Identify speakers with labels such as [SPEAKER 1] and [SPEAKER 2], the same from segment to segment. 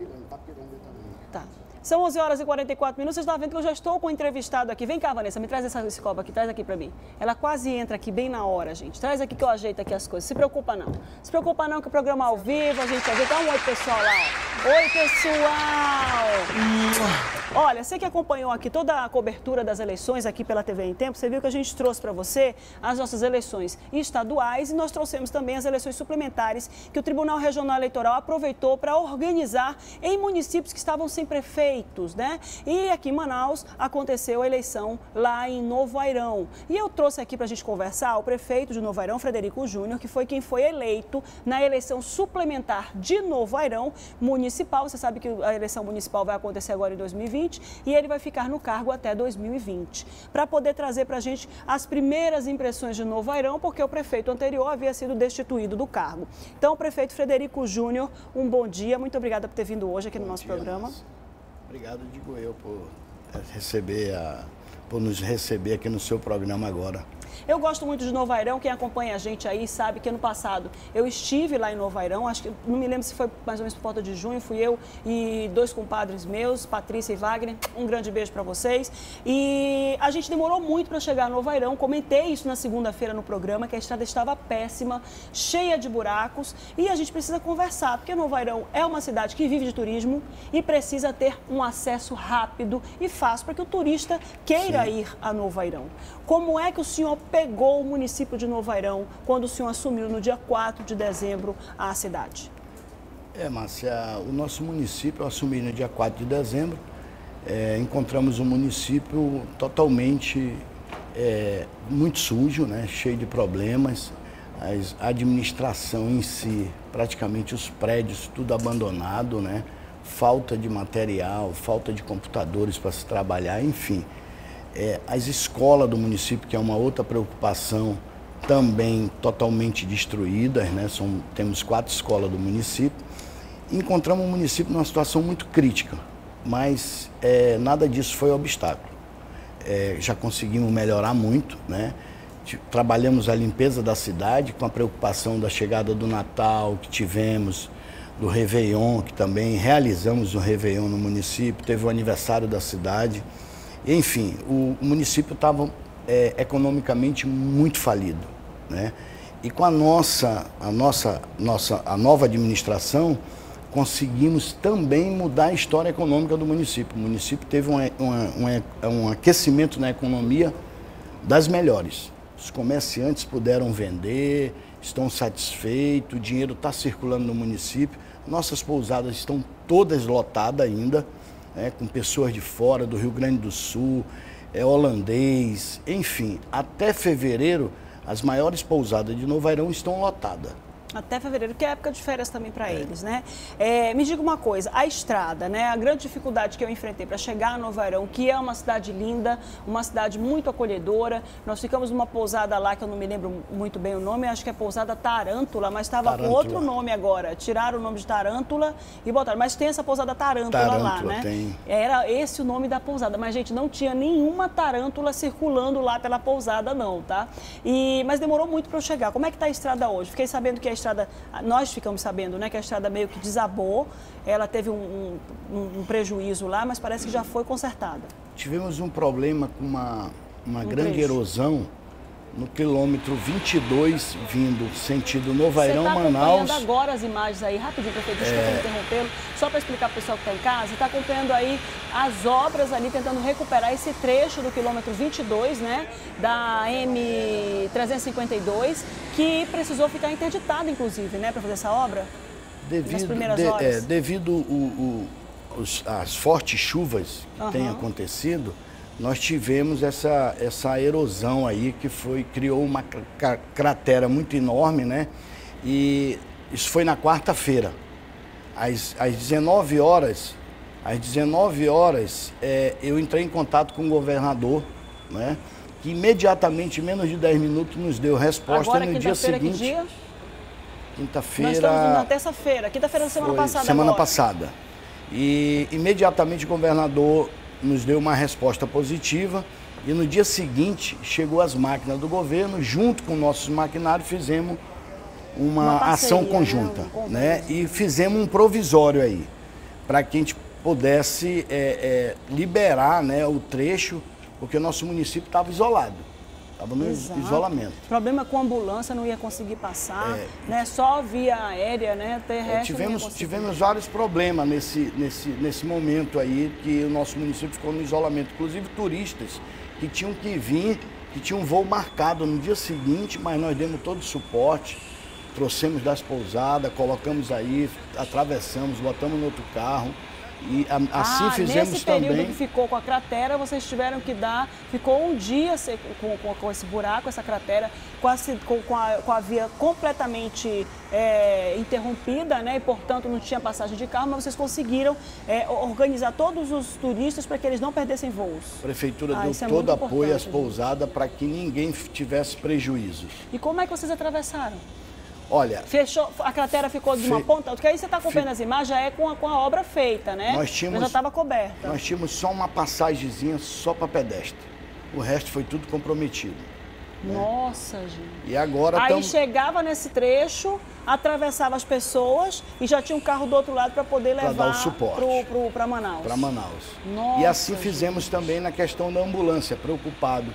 [SPEAKER 1] Tapiranga, Tapiranga também.
[SPEAKER 2] Tá. São 11 horas e 44 minutos. Vocês estão vendo que eu já estou com o entrevistado aqui. Vem cá, Vanessa, me traz essa, esse copo aqui, traz aqui para mim. Ela quase entra aqui bem na hora, gente. Traz aqui que eu ajeito aqui as coisas. Se preocupa não. Se preocupa não que o programa ao vivo, a gente ajeita. Dá um oi, pessoal, lá. Oi, pessoal! Olha, você que acompanhou aqui toda a cobertura das eleições aqui pela TV em Tempo, você viu que a gente trouxe para você as nossas eleições estaduais e nós trouxemos também as eleições suplementares que o Tribunal Regional Eleitoral aproveitou para organizar em municípios que estavam sem prefeitos, né? E aqui em Manaus aconteceu a eleição lá em Novo Airão. E eu trouxe aqui para a gente conversar o prefeito de Novo Airão, Frederico Júnior, que foi quem foi eleito na eleição suplementar de Novo Airão municipal. Você sabe que a eleição municipal vai acontecer agora em 2020 e ele vai ficar no cargo até 2020. Para poder trazer para a gente as primeiras impressões de Novo Airão, porque o prefeito anterior havia sido destituído do cargo. Então, prefeito Frederico Júnior, um bom dia. Muito obrigada por ter vindo hoje aqui bom no nosso dia, programa.
[SPEAKER 1] Obrigado, digo eu, por receber a, por nos receber aqui no seu programa agora.
[SPEAKER 2] Eu gosto muito de Novairão, quem acompanha a gente aí sabe que ano passado eu estive lá em Novairão, acho que não me lembro se foi mais ou menos por volta de junho, fui eu e dois compadres meus, Patrícia e Wagner. Um grande beijo para vocês. E a gente demorou muito para chegar a Novairão, comentei isso na segunda-feira no programa, que a estrada estava péssima, cheia de buracos e a gente precisa conversar, porque Novairão é uma cidade que vive de turismo e precisa ter um acesso rápido e fácil para que o turista queira Sim. ir a Novairão. Como é que o senhor pegou o município de Novo Airão quando o senhor assumiu no dia 4 de dezembro a cidade?
[SPEAKER 1] É, Márcia, o nosso município eu assumi no dia 4 de dezembro. É, encontramos um município totalmente é, muito sujo, né, cheio de problemas. A administração em si, praticamente os prédios, tudo abandonado, né? falta de material, falta de computadores para se trabalhar, enfim. É, as escolas do município, que é uma outra preocupação, também totalmente destruídas, né? São, temos quatro escolas do município. Encontramos o município numa situação muito crítica, mas é, nada disso foi obstáculo. É, já conseguimos melhorar muito, né? Trabalhamos a limpeza da cidade com a preocupação da chegada do Natal que tivemos, do Réveillon, que também realizamos o Réveillon no município, teve o aniversário da cidade. Enfim, o, município estava é, economicamente muito falido. Né? E com a nossa, a nossa, nossa a nova administração, conseguimos também mudar a história econômica do município. O município teve um, um, um aquecimento na economia das melhores. Os comerciantes puderam vender, estão satisfeitos, o dinheiro está circulando no município. Nossas pousadas estão todas lotadas ainda né, com pessoas de fora, do Rio Grande do Sul, é, holandês, enfim. Até fevereiro, as maiores pousadas de Novo Airão estão lotadas.
[SPEAKER 2] Até fevereiro, que é época de férias também para é. eles, né? É, me diga uma coisa, a estrada, né? A grande dificuldade que eu enfrentei para chegar a Novo Airão, que é uma cidade linda, uma cidade muito acolhedora. Nós ficamos numa pousada lá, que eu não me lembro muito bem o nome, acho que é pousada Tarântula, mas estava com outro nome agora. Tiraram o nome de Tarântula e botaram. Mas tem essa pousada Tarântula, Tarântula lá, né? Tem. Era esse o nome da pousada. Mas, gente, não tinha nenhuma tarântula circulando lá pela pousada, não, tá? E, mas demorou muito para eu chegar. Como é que está a estrada hoje? Fiquei sabendo que a estrada, nós ficamos sabendo, né, que a estrada meio que desabou, ela teve um, um, um prejuízo lá, mas parece que já foi consertada.
[SPEAKER 1] Tivemos um problema com uma, uma um grande trecho. erosão no quilômetro 22, vindo sentido Novairão, Você tá Manaus.
[SPEAKER 2] Você agora as imagens aí, rapidinho, prefeito, desculpa é... interrompê-lo, só para explicar para o pessoal que está em casa, está acompanhando aí as obras ali, tentando recuperar esse trecho do quilômetro 22, né, da M352, que precisou ficar interditado, inclusive, né, para fazer essa obra?
[SPEAKER 1] Devido, nas primeiras de, horas. É, devido o, o, os, as fortes chuvas que uhum. têm acontecido, nós tivemos essa, essa erosão aí que foi, criou uma cratera muito enorme, né? E isso foi na quarta-feira. Às, às 19 horas, às 19 horas, é, eu entrei em contato com o governador, né? Que imediatamente, em menos de 10 minutos, nos deu resposta
[SPEAKER 2] Agora,
[SPEAKER 1] no dia seguinte.
[SPEAKER 2] Que dia?
[SPEAKER 1] Quinta-feira.
[SPEAKER 2] Nós estamos na terça-feira, quinta-feira da semana passada.
[SPEAKER 1] Semana
[SPEAKER 2] agora.
[SPEAKER 1] passada. E imediatamente o governador nos deu uma resposta positiva e no dia seguinte chegou as máquinas do governo, junto com nossos maquinários fizemos uma, uma parceria, ação conjunta, né? Um né? E fizemos um provisório aí para que a gente pudesse é, é, liberar né, o trecho, porque o nosso município estava isolado. Estava no Exato. isolamento.
[SPEAKER 2] Problema com a ambulância, não ia conseguir passar, é, né? Só via aérea, né? Terrestre.
[SPEAKER 1] É, tivemos, tivemos vários problemas nesse, nesse, nesse momento aí que o nosso município ficou no isolamento. Inclusive turistas que tinham que vir, que tinham um voo marcado no dia seguinte, mas nós demos todo o suporte, trouxemos das pousadas, colocamos aí, atravessamos, botamos no outro carro e a, assim ah, fizemos
[SPEAKER 2] nesse
[SPEAKER 1] período
[SPEAKER 2] também. que ficou com a cratera, vocês tiveram que dar, ficou um dia com, com, com esse buraco, essa cratera, com a, com a, com a via completamente é, interrompida, né? E portanto não tinha passagem de carro, mas vocês conseguiram é, organizar todos os turistas para que eles não perdessem voos.
[SPEAKER 1] A prefeitura ah, deu é todo apoio às pousadas para que ninguém tivesse prejuízos.
[SPEAKER 2] E como é que vocês atravessaram?
[SPEAKER 1] Olha.
[SPEAKER 2] Fechou, a cratera ficou de fe... uma ponta, porque aí você está acompanhando as imagens, já é com a, com a obra feita, né?
[SPEAKER 1] Nós tínhamos.
[SPEAKER 2] já estava coberta.
[SPEAKER 1] Nós tínhamos só uma passagemzinha só para pedestre. O resto foi tudo comprometido.
[SPEAKER 2] Né? Nossa, gente.
[SPEAKER 1] E agora.
[SPEAKER 2] Aí tamo... chegava nesse trecho, atravessava as pessoas e já tinha um carro do outro lado para poder levar
[SPEAKER 1] pra
[SPEAKER 2] para Manaus.
[SPEAKER 1] Para Manaus. Nossa, e assim gente. fizemos também na questão da ambulância, preocupado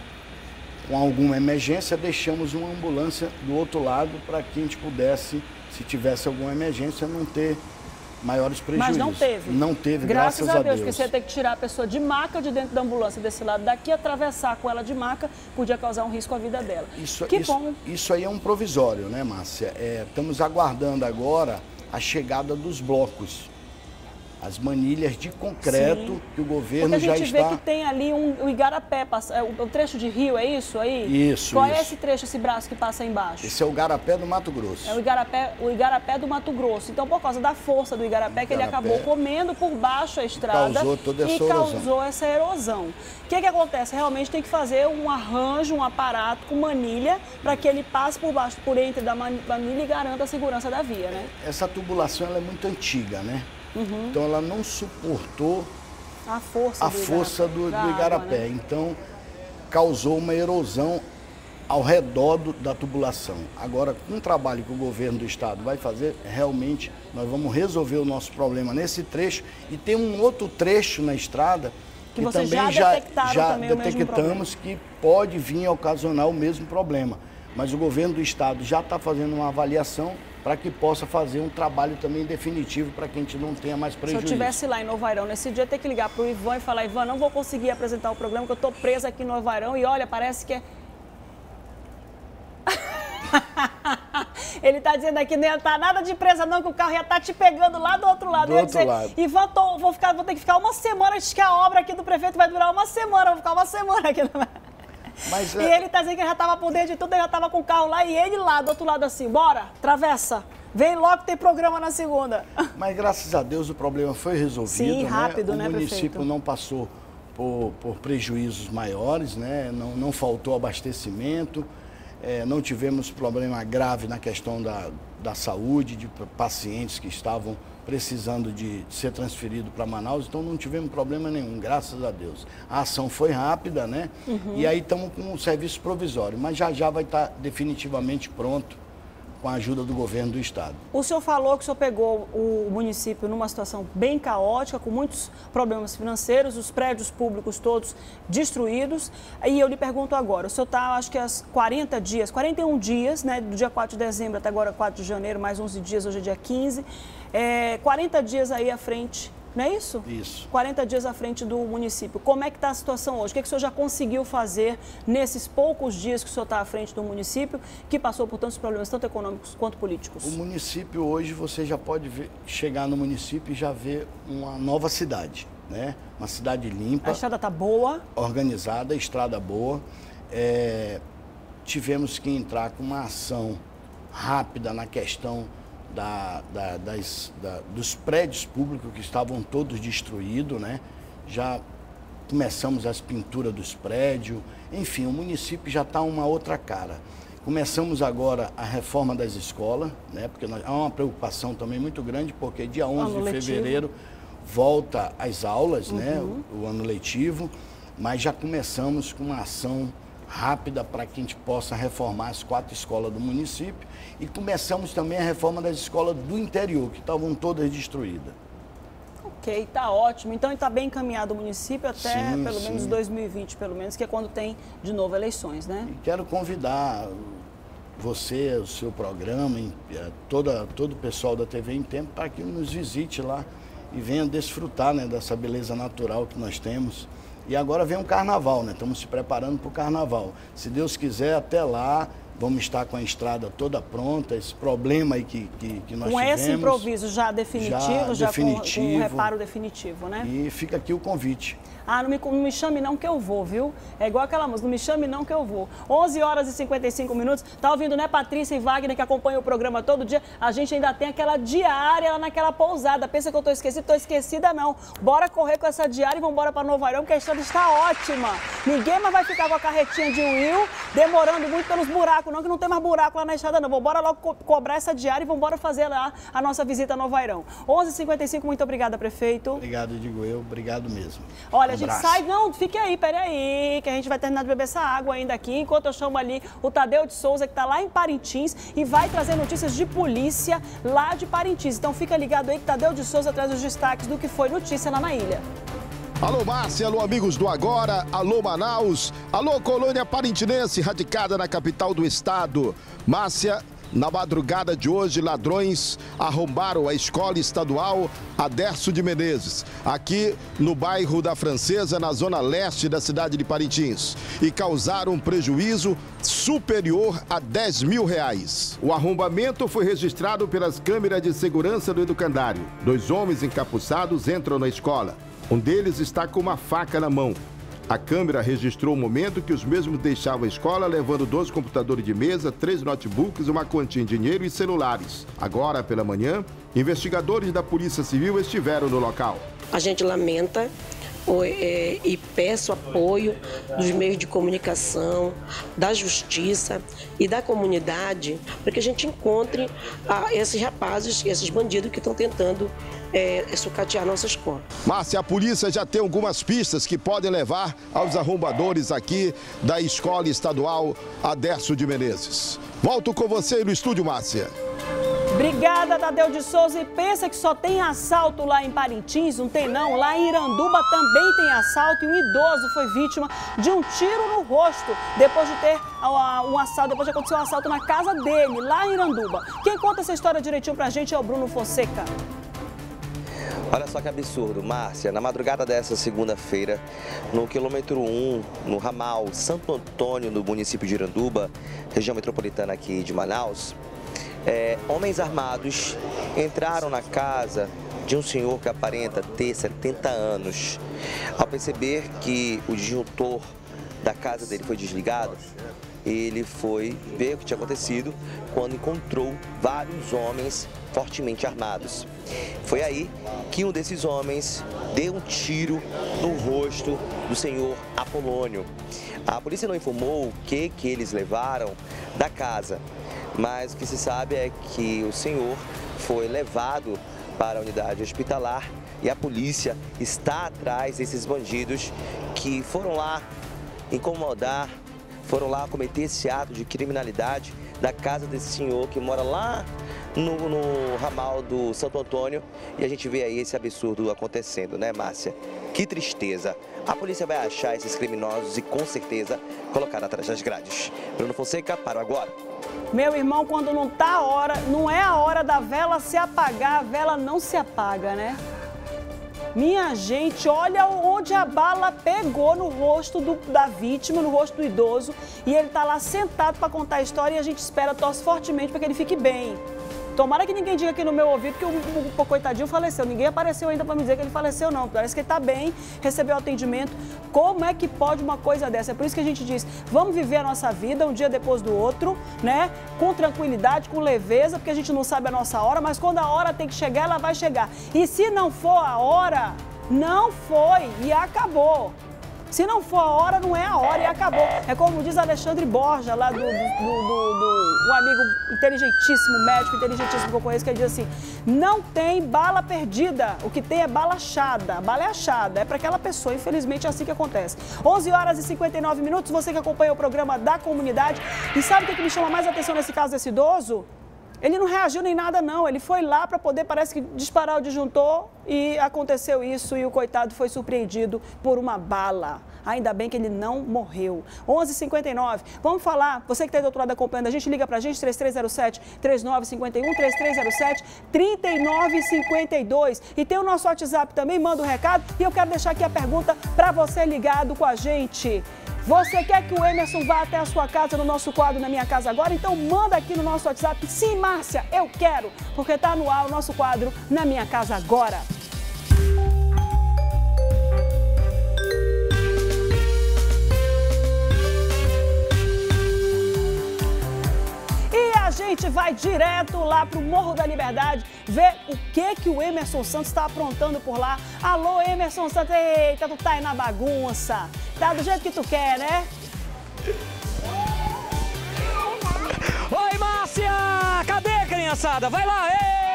[SPEAKER 1] com alguma emergência, deixamos uma ambulância do outro lado para que a gente pudesse, se tivesse alguma emergência, não ter maiores prejuízos.
[SPEAKER 2] Mas não teve.
[SPEAKER 1] Não teve,
[SPEAKER 2] graças,
[SPEAKER 1] graças a, Deus,
[SPEAKER 2] porque você ia ter que tirar a pessoa de maca de dentro da ambulância desse lado daqui, atravessar com ela de maca, podia causar um risco à vida dela.
[SPEAKER 1] Isso,
[SPEAKER 2] que
[SPEAKER 1] isso,
[SPEAKER 2] bom.
[SPEAKER 1] Isso aí é um provisório, né, Márcia? É, estamos aguardando agora a chegada dos blocos as manilhas de concreto Sim. que o governo já está...
[SPEAKER 2] a gente vê que tem ali um, o Igarapé, é, o, trecho de rio, é isso
[SPEAKER 1] aí? Isso,
[SPEAKER 2] Qual
[SPEAKER 1] é
[SPEAKER 2] isso. é esse trecho, esse braço que passa embaixo?
[SPEAKER 1] Esse é o Igarapé do Mato Grosso.
[SPEAKER 2] É o Igarapé, o Igarapé do Mato Grosso. Então, por causa da força do Igarapé, que ele acabou comendo por baixo a estrada
[SPEAKER 1] causou toda essa
[SPEAKER 2] e
[SPEAKER 1] erosão.
[SPEAKER 2] causou essa erosão. O que, que acontece? Realmente tem que fazer um arranjo, um aparato com manilha para que ele passe por baixo, por entre da manilha e garanta a segurança da via, né?
[SPEAKER 1] Essa tubulação é muito antiga, né? Uhum. Então ela não suportou
[SPEAKER 2] a força,
[SPEAKER 1] a do, força igarapé. do, do igarapé. Água, né? Então causou uma erosão ao redor do, da tubulação. Agora, com o trabalho que o governo do estado vai fazer, realmente nós vamos resolver o nosso problema nesse trecho. E tem um outro trecho na estrada
[SPEAKER 2] que, que também já, já, já
[SPEAKER 1] detectamos que pode vir a ocasionar o mesmo problema. Mas o governo do estado já está fazendo uma avaliação para que possa fazer um trabalho também definitivo para que a gente não tenha mais prejuízo.
[SPEAKER 2] Se eu estivesse lá em Novairão nesse dia, eu ter que ligar para o Ivan e falar, Ivan, não vou conseguir apresentar o programa, porque eu estou presa aqui em Novairão e olha, parece que é... Ele está dizendo aqui, não ia tá nada de presa não, que o carro ia estar tá te pegando lá do outro lado.
[SPEAKER 1] Do outro dizer, lado.
[SPEAKER 2] Ivan, tô, vou, ficar, vou ter que ficar uma semana, acho que a obra aqui do prefeito vai durar uma semana, vou ficar uma semana aqui. Mas, e é... ele tá dizendo que já estava por dentro de tudo, ele já estava com o carro lá e ele lá, do outro lado assim, bora, travessa. Vem logo tem programa na segunda.
[SPEAKER 1] Mas graças a Deus o problema foi resolvido.
[SPEAKER 2] Sim,
[SPEAKER 1] né?
[SPEAKER 2] rápido,
[SPEAKER 1] o
[SPEAKER 2] né,
[SPEAKER 1] O município
[SPEAKER 2] prefeito?
[SPEAKER 1] não passou por, por, prejuízos maiores, né? não, não faltou abastecimento, é, não tivemos problema grave na questão da, da saúde, de pacientes que estavam precisando de ser transferido para Manaus, então não tivemos problema nenhum, graças a Deus. A ação foi rápida, né? Uhum. E aí estamos com um serviço provisório, mas já já vai estar tá definitivamente pronto com a ajuda do governo do estado.
[SPEAKER 2] O senhor falou que o senhor pegou o município numa situação bem caótica, com muitos problemas financeiros, os prédios públicos todos destruídos. E eu lhe pergunto agora, o senhor está, acho que, há 40 dias, 41 dias, né, do dia 4 de dezembro até agora 4 de janeiro, mais 11 dias, hoje é dia 15, é, 40 dias aí à frente não é isso?
[SPEAKER 1] Isso.
[SPEAKER 2] 40 dias à frente do município. Como é que está a situação hoje? O que, é que o senhor já conseguiu fazer nesses poucos dias que o senhor está à frente do município, que passou por tantos problemas, tanto econômicos quanto políticos?
[SPEAKER 1] O município hoje, você já pode ver, chegar no município e já ver uma nova cidade, né? Uma cidade limpa.
[SPEAKER 2] A estrada está boa.
[SPEAKER 1] Organizada, estrada boa. É, tivemos que entrar com uma ação rápida na questão da, da, das, da, dos prédios públicos que estavam todos destruídos, né? Já começamos as pinturas dos prédios, enfim, o município já está uma outra cara. Começamos agora a reforma das escolas, né? Porque nós, há uma preocupação também muito grande, porque dia 11 ano de fevereiro volta às aulas, né? uhum. né? O, o ano letivo, mas já começamos com uma ação rápida para que a gente possa reformar as quatro escolas do município e começamos também a reforma das escolas do interior, que estavam todas destruídas.
[SPEAKER 2] Ok, tá ótimo. Então está bem encaminhado o município até sim, pelo sim. menos 2020, pelo menos, que é quando tem de novo eleições, né?
[SPEAKER 1] E quero convidar você, o seu programa, eh, toda, todo o pessoal da TV em Tempo, para que nos visite lá e venha desfrutar né, dessa beleza natural que nós temos. E agora vem o carnaval, né? Estamos se preparando para o carnaval. Se Deus quiser, até lá vamos estar com a estrada toda pronta, esse problema aí que, que, que nós
[SPEAKER 2] com
[SPEAKER 1] tivemos.
[SPEAKER 2] Com esse improviso já definitivo, já, já definitivo, com, com um reparo definitivo, né?
[SPEAKER 1] E fica aqui o convite.
[SPEAKER 2] Ah, não me, não me chame não que eu vou, viu? É igual aquela música, não me chame não que eu vou. 11 horas e 55 minutos, tá ouvindo, né, Patrícia e Wagner, que acompanham o programa todo dia? A gente ainda tem aquela diária lá naquela pousada. Pensa que eu tô esquecida? Tô esquecida não. Bora correr com essa diária e vamos embora para Novo Airão, porque a estrada está ótima. Ninguém mais vai ficar com a carretinha de Will demorando muito pelos buracos, não, que não tem mais buraco lá na estrada não. Vamos logo co cobrar essa diária e vamos embora fazer lá a nossa visita a Novo Airão. 11h55, muito obrigada, prefeito.
[SPEAKER 1] Obrigado, digo eu. Obrigado mesmo.
[SPEAKER 2] Olha, a gente sai. Não, fique aí, peraí, que a gente vai terminar de beber essa água ainda aqui, enquanto eu chamo ali o Tadeu de Souza, que está lá em Parintins, e vai trazer notícias de polícia lá de Parintins. Então fica ligado aí que Tadeu de Souza traz os destaques do que foi notícia lá na ilha.
[SPEAKER 3] Alô Márcia, alô amigos do Agora, alô Manaus, alô colônia parintinense radicada na capital do estado. Márcia, na madrugada de hoje, ladrões arrombaram a escola estadual Aderso de Menezes, aqui no bairro da Francesa, na zona leste da cidade de Parintins, e causaram um prejuízo superior a 10 mil reais. O arrombamento foi registrado pelas câmeras de segurança do educandário. Dois homens encapuçados entram na escola. Um deles está com uma faca na mão. A câmera registrou o momento que os mesmos deixavam a escola levando 12 computadores de mesa, três notebooks, uma quantia em dinheiro e celulares. Agora, pela manhã, investigadores da Polícia Civil estiveram no local.
[SPEAKER 4] A gente lamenta e peço apoio dos meios de comunicação, da justiça e da comunidade para que a gente encontre ah, esses rapazes, esses bandidos que estão tentando é, sucatear nossa escola.
[SPEAKER 3] Márcia, a polícia já tem algumas pistas que podem levar aos arrombadores aqui da Escola Estadual Aderso de Menezes. Volto com você no estúdio, Márcia.
[SPEAKER 2] Obrigada, Tadeu de Souza. E pensa que só tem assalto lá em Parintins? Não tem não. Lá em Iranduba também tem assalto e um idoso foi vítima de um tiro no rosto depois de ter um assalto, depois de acontecer um assalto na casa dele, lá em Iranduba. Quem conta essa história direitinho pra gente é o Bruno Fonseca.
[SPEAKER 5] Olha só que absurdo, Márcia. Na madrugada dessa segunda-feira, no quilômetro 1, no ramal Santo Antônio, no município de Iranduba, região metropolitana aqui de Manaus, é, homens armados entraram na casa de um senhor que aparenta ter 70 anos. Ao perceber que o disjuntor da casa dele foi desligado, ele foi ver o que tinha acontecido quando encontrou vários homens fortemente armados. Foi aí que um desses homens deu um tiro no rosto do senhor Apolônio. A polícia não informou o que, que eles levaram da casa, mas o que se sabe é que o senhor foi levado para a unidade hospitalar e a polícia está atrás desses bandidos que foram lá incomodar, foram lá cometer esse ato de criminalidade da casa desse senhor que mora lá no, no, ramal do Santo Antônio e a gente vê aí esse absurdo acontecendo, né, Márcia? Que tristeza. A polícia vai achar esses criminosos e com certeza colocar atrás das grades. Bruno Fonseca, para agora.
[SPEAKER 2] Meu irmão, quando não tá a hora, não é a hora da vela se apagar, a vela não se apaga, né? Minha gente, olha onde a bala pegou no rosto do, da vítima, no rosto do idoso, e ele tá lá sentado para contar a história e a gente espera, torce fortemente para que ele fique bem. Tomara que ninguém diga aqui no meu ouvido que o, o, o coitadinho faleceu. Ninguém apareceu ainda para me dizer que ele faleceu, não. Parece que ele está bem, recebeu atendimento. Como é que pode uma coisa dessa? É por isso que a gente diz, vamos viver a nossa vida um dia depois do outro, né? Com tranquilidade, com leveza, porque a gente não sabe a nossa hora, mas quando a hora tem que chegar, ela vai chegar. E se não for a hora, não foi e acabou. Se não for a hora, não é a hora e acabou. É como diz Alexandre Borja, lá do, do, do, do, um amigo inteligentíssimo, médico inteligentíssimo que eu conheço, que ele diz assim: não tem bala perdida, o que tem é bala achada. A bala é achada, é para aquela pessoa. Infelizmente é assim que acontece. 11 horas e 59 minutos, você que acompanha o programa da comunidade. E sabe o que, que me chama mais atenção nesse caso desse idoso? Ele não reagiu nem nada, não. Ele foi lá para poder, parece que, disparar o disjuntor e aconteceu isso e o coitado foi surpreendido por uma bala. Ainda bem que ele não morreu. 11:59. Vamos falar. Você que tem doutorado acompanhando a gente, liga para a gente 3307 3951 3307 3952 e tem o nosso WhatsApp também. Manda o um recado e eu quero deixar aqui a pergunta para você ligado com a gente. Você quer que o Emerson vá até a sua casa no nosso quadro Na Minha Casa Agora? Então manda aqui no nosso WhatsApp. Sim, Márcia, eu quero, porque está no ar o nosso quadro Na Minha Casa Agora. Gente vai direto lá para o Morro da Liberdade ver o que que o Emerson Santos está aprontando por lá. Alô, Emerson Santos, eita, tu tá aí na bagunça. Tá do jeito que tu quer, né?
[SPEAKER 6] Oi, Márcia! Cadê, criançada? Vai lá! Ei!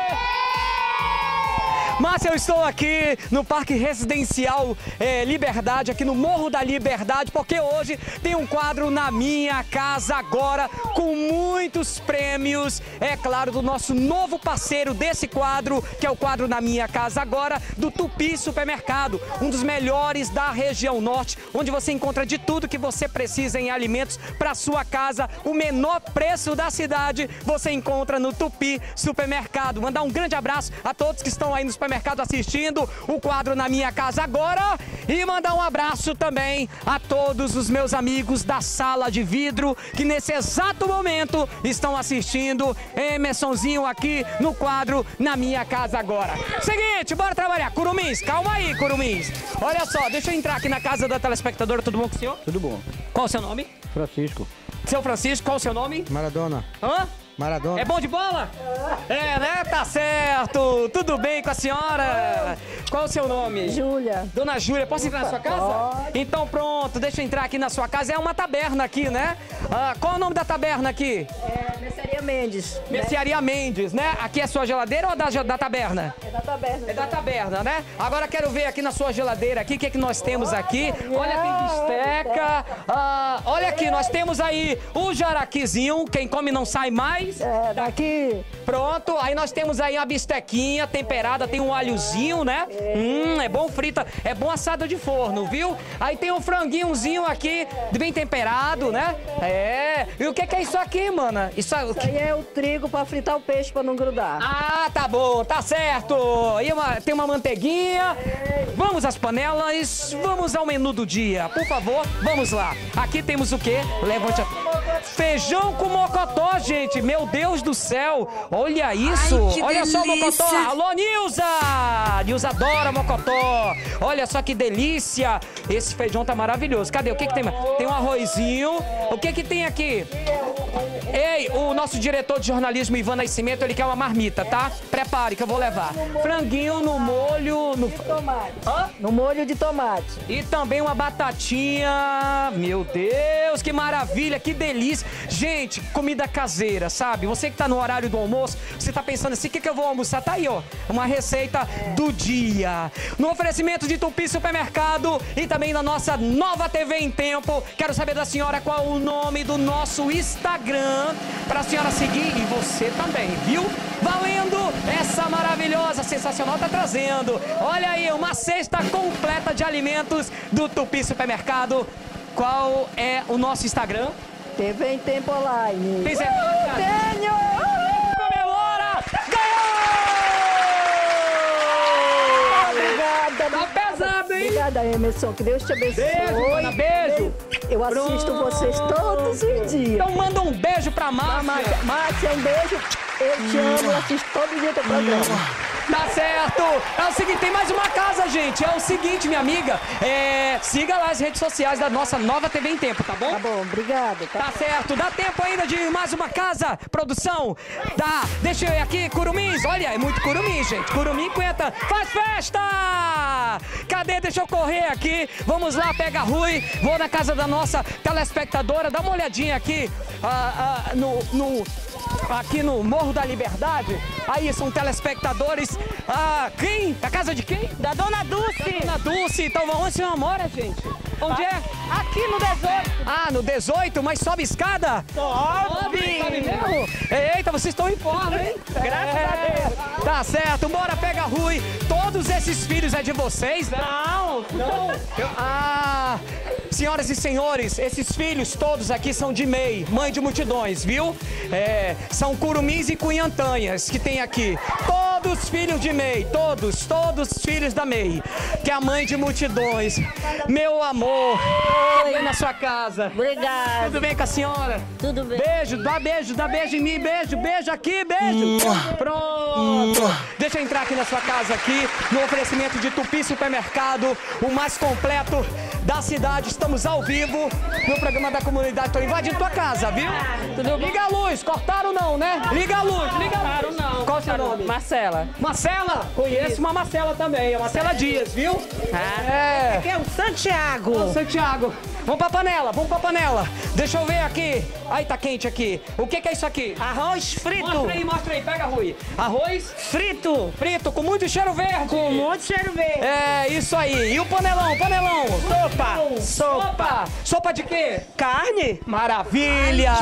[SPEAKER 6] Márcia, eu estou aqui no Parque Residencial é, Liberdade, aqui no Morro da Liberdade, porque hoje tem um quadro na minha casa agora, com muitos prêmios, é claro, do nosso novo parceiro desse quadro, que é o quadro Na Minha Casa Agora, do Tupi Supermercado, um dos melhores da região norte, onde você encontra de tudo que você precisa em alimentos para sua casa, o menor preço da cidade, você encontra no Tupi Supermercado. Mandar um grande abraço a todos que estão aí no supermercado Supermercado assistindo o quadro Na Minha Casa Agora. E mandar um abraço também a todos os meus amigos da Sala de Vidro que nesse exato momento estão assistindo Emersonzinho aqui no quadro Na Minha Casa Agora. Seguinte, bora trabalhar. Curumins, calma aí, Curumins. Olha só, deixa eu entrar aqui na casa da telespectadora. Tudo bom com o senhor?
[SPEAKER 7] Tudo bom.
[SPEAKER 6] Qual o seu nome?
[SPEAKER 7] Francisco.
[SPEAKER 6] Seu Francisco, qual o seu nome?
[SPEAKER 7] Maradona.
[SPEAKER 6] Hã?
[SPEAKER 7] Maradona.
[SPEAKER 6] É bom de bola? É, né? Tá certo. Tudo bem com a senhora? Qual o seu nome?
[SPEAKER 8] Júlia.
[SPEAKER 6] Dona Júlia, posso entrar na sua casa?
[SPEAKER 8] Pode.
[SPEAKER 6] Então pronto, deixa eu entrar aqui na sua casa. É uma taberna aqui, né? Ah, qual é o nome da taberna aqui?
[SPEAKER 8] É Mercearia Mendes. né?
[SPEAKER 6] Mercearia Mendes, né? Aqui é sua geladeira ou da, da taberna?
[SPEAKER 8] É da taberna.
[SPEAKER 6] É da taberna, né? Agora quero ver aqui na sua geladeira aqui, o que, é que nós temos aqui. Olha, tem bisteca. Ah, olha aqui, nós temos aí o jaraquizinho, quem come não sai mais.
[SPEAKER 8] É, daqui.
[SPEAKER 6] Pronto, aí nós temos aí uma bistequinha temperada, tem um alhozinho, né? Hum, é bom frita, é bom assada de forno, viu? Aí tem um franguinhozinho aqui, bem temperado, né? É. E o que, que é isso aqui, mana? Isso, é- o
[SPEAKER 8] Isso
[SPEAKER 6] que-
[SPEAKER 8] aí é o trigo pra fritar o peixe pra não grudar.
[SPEAKER 6] ah, tá bom, tá certo. E uma- tem uma manteiguinha. Vamos às panelas, vamos ao menu do dia. Por favor, vamos lá. Aqui temos o quê? Levante a... Feijão com mocotó, gente. Meu Deus do céu. Olha isso.
[SPEAKER 9] Ai,
[SPEAKER 6] Olha só o
[SPEAKER 9] delícia.
[SPEAKER 6] mocotó. Alô, Nilza. Nilza adora mocotó. Olha só que delícia. Esse feijão tá maravilhoso. Cadê? O que que tem? mais? Tem um arrozinho. O que que tem aqui? Ei, o nosso diretor de jornalismo, Ivan Nascimento, ele quer uma marmita, tá? Prepare que eu vou levar. Franguinho no molho, no...
[SPEAKER 8] Tomate.
[SPEAKER 6] Hã?
[SPEAKER 8] No molho de tomate.
[SPEAKER 6] E também uma batatinha. Meu Deus, que maravilha, que delícia. Gente, comida caseira, sabe? Você que tá no horário do almoço, você tá pensando assim, o que, que eu vou almoçar? Tá aí, ó. Uma receita do dia. No oferecimento de Tupi Supermercado e também da nossa nova TV em Tempo. Quero saber da senhora qual o nome do nosso Instagram pra senhora seguir e você também, viu? Valendo essa maravilhosa, sensacional, tá trazendo. Olha aí, uma cesta completa de alimentos do Tupi Supermercado. Qual é o nosso Instagram?
[SPEAKER 8] TV em tempo online.
[SPEAKER 6] Tem certeza?
[SPEAKER 8] Tenho!
[SPEAKER 6] Comemora!
[SPEAKER 8] Obrigada. Obrigada, Emerson. Que Deus te abençoe.
[SPEAKER 6] Beijo, mana, beijo.
[SPEAKER 8] Eu assisto
[SPEAKER 6] Pronto.
[SPEAKER 8] vocês todos os dias.
[SPEAKER 6] Então manda um beijo pra Márcia.
[SPEAKER 8] Márcia, Márcia, um beijo. Eu te amo, eu assisto todo dia teu programa.
[SPEAKER 6] Tá certo! É o seguinte, tem mais uma casa, gente. É o seguinte, minha amiga. É, siga lá as redes sociais da nossa nova TV em Tempo, tá bom?
[SPEAKER 8] Tá bom, obrigado. Tá?
[SPEAKER 6] Tá certo, dá tempo ainda de mais uma casa, produção? Dá, deixa eu ir aqui, curumins, olha, é muito curumim, gente, curumim aguenta, faz festa! Cadê, deixa eu correr aqui, vamos lá, pega a Rui, vou na casa da nossa telespectadora, dá uma olhadinha aqui ah, ah, no, no, aqui no Morro da Liberdade. Aí são telespectadores. Ah, quem? Da casa de quem?
[SPEAKER 2] Da Dona Dulce.
[SPEAKER 6] Da Dona Dulce. Então onde a senhora mora, gente? Onde é?
[SPEAKER 2] Aqui no 18.
[SPEAKER 6] Ah, no 18, mas sobe escada?
[SPEAKER 2] Sobe.
[SPEAKER 6] Sobe mesmo? Eita, vocês estão em forma, hein?
[SPEAKER 2] Graças a Deus.
[SPEAKER 6] Tá certo, bora pega Rui. Todos esses filhos é de vocês, né?
[SPEAKER 2] Não.
[SPEAKER 6] Não. Eu- ah, senhoras e senhores, esses filhos todos aqui são de MEI, mãe de multidões, viu? É, são curumins e cunhantanhas que tem aqui. Todos filhos de MEI, todos, todos filhos da MEI, que é a mãe de multidões. Meu amor, tudo bem na sua casa?
[SPEAKER 8] Obrigada.
[SPEAKER 6] Tudo bem com a senhora?
[SPEAKER 8] Tudo bem.
[SPEAKER 6] Beijo, dá beijo, dá beijo em mim, beijo, beijo aqui, beijo. Pronto. Deixa eu entrar aqui na sua casa aqui, no oferecimento de Tupi Supermercado, o mais completo da cidade. Estamos ao vivo no programa da comunidade. Estou invadindo tua casa, viu? Tudo Liga a luz, cortaram não, né? Liga a luz, liga a luz.
[SPEAKER 7] não.
[SPEAKER 6] Qual o seu nome?
[SPEAKER 7] Marcela.
[SPEAKER 6] Marcela? Conheço uma Marcela também, a Marcela Dias, viu? É.
[SPEAKER 7] É o Santiago.
[SPEAKER 6] Ô, Santiago, vamos pra panela, vamos pra panela. Deixa eu ver aqui. Ai, tá quente aqui. O que, que é isso aqui?
[SPEAKER 7] Arroz frito.
[SPEAKER 6] Mostra aí, mostra aí, pega, Rui. Arroz
[SPEAKER 7] Frito.
[SPEAKER 6] frito com muito cheiro verde.
[SPEAKER 7] Com de cheiro verde.
[SPEAKER 6] É, isso aí. E o panelão, panelão?
[SPEAKER 7] Sopa. Sopa.
[SPEAKER 6] Sopa. Sopa de quê?
[SPEAKER 7] Carne.
[SPEAKER 6] Maravilha!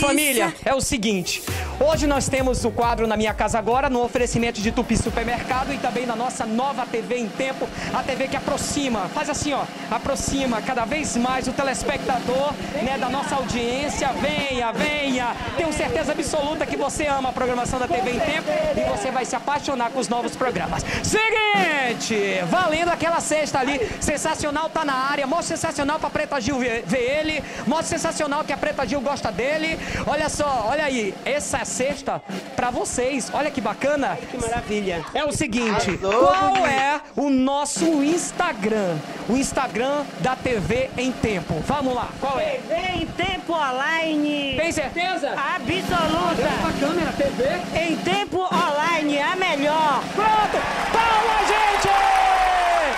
[SPEAKER 6] Família, é o seguinte. Hoje nós temos o quadro Na Minha Casa Agora, no oferecimento de Tupi Supermercado e também na nossa nova TV em Tempo, a TV que aproxima, faz assim, ó, aproxima cada vez mais o telespectador, né, da nossa audiência. Venha, venha! Tenho certeza absoluta que você ama a programação da TV em Tempo e você vai se apaixonar com os novos programas. Seguinte, valendo aquela cesta ali, sensacional tá na área, mostra sensacional pra Preta Gil ver, ver ele, mostra sensacional que a Preta Gil gosta dele. Olha só, olha aí, essa cesta pra vocês, olha que bacana.
[SPEAKER 7] Que maravilha.
[SPEAKER 6] É o seguinte, qual é o nosso Instagram? O Instagram da TV em Tempo. Vamos lá, qual é?
[SPEAKER 7] TV em tempo online.
[SPEAKER 6] Tem certeza?
[SPEAKER 7] Absoluta.
[SPEAKER 6] A câmera, TV.
[SPEAKER 7] Em tempo online, a melhor.
[SPEAKER 6] Pronto! Palma, gente!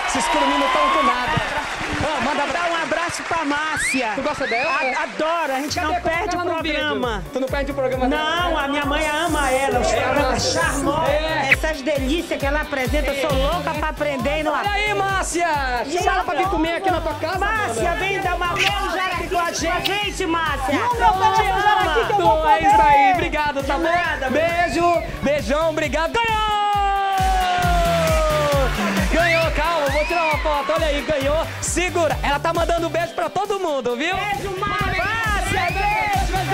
[SPEAKER 6] Esses curumim não estão com nada. Ah, manda
[SPEAKER 7] Dá
[SPEAKER 6] abraço.
[SPEAKER 7] um abraço Márcia.
[SPEAKER 6] Tu gosta dela?
[SPEAKER 7] A- Adoro, a gente
[SPEAKER 6] Cadê?
[SPEAKER 7] não perde o
[SPEAKER 6] ela
[SPEAKER 7] programa.
[SPEAKER 6] Tu não perde o programa dela?
[SPEAKER 7] Não, a minha mãe ama ela, os
[SPEAKER 6] É,
[SPEAKER 7] programas charmosos.
[SPEAKER 6] É.
[SPEAKER 7] Essas delícias que ela apresenta, eu sou louca pra aprender e não
[SPEAKER 6] Olha aí, Márcia! Chama ela pra vir comer aqui na tua casa.
[SPEAKER 7] Márcia, vem dar uma beijar aqui com a gente, Márcia.
[SPEAKER 2] Não,
[SPEAKER 7] te amo.
[SPEAKER 2] aqui que eu vou
[SPEAKER 6] Então é isso
[SPEAKER 2] comer.
[SPEAKER 6] aí, obrigado, tá bom?
[SPEAKER 7] nada.
[SPEAKER 6] Beijo, beijão, obrigado. Ganhou! Ganhou, calma, vou tirar uma foto. Olha aí, ganhou. Segura. Ela tá mandando beijo pra todo mundo, viu?
[SPEAKER 7] Beijo, Márcia.
[SPEAKER 6] Beijo, beijo,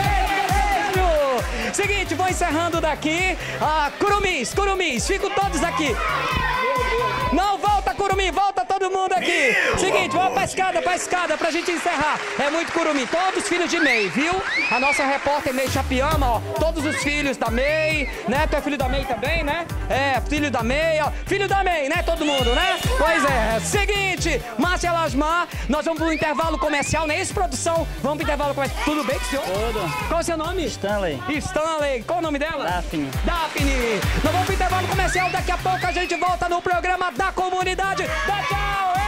[SPEAKER 6] beijo. Seguinte, vou encerrando daqui. Ah, curumis, curumis, ficam todos aqui. Não, volta, curumim, volta todo mundo aqui. Seguinte, vamos pra escada, pra escada, pra gente encerrar. É muito curumim, todos filhos de Mei, viu? A nossa repórter Mei Chapiama, ó, todos os filhos da Mei, né? Tu é filho da Mei também, né? É, filho da Mei, ó. Filho da Mei, né? Todo mundo, né? Pois é. Seguinte, Márcia Lasmar, nós vamos pro intervalo comercial, não é isso, produção? Vamos pro intervalo comercial. Tudo bem, senhor?
[SPEAKER 9] Tudo.
[SPEAKER 6] Qual é o seu nome?
[SPEAKER 9] Stanley.
[SPEAKER 6] Stanley. Qual o nome dela?
[SPEAKER 9] Daphne.
[SPEAKER 6] Daphne. Nós vamos pro intervalo comercial. Daqui a pouco a gente volta no programa da comunidade. Dá tchau! Wow!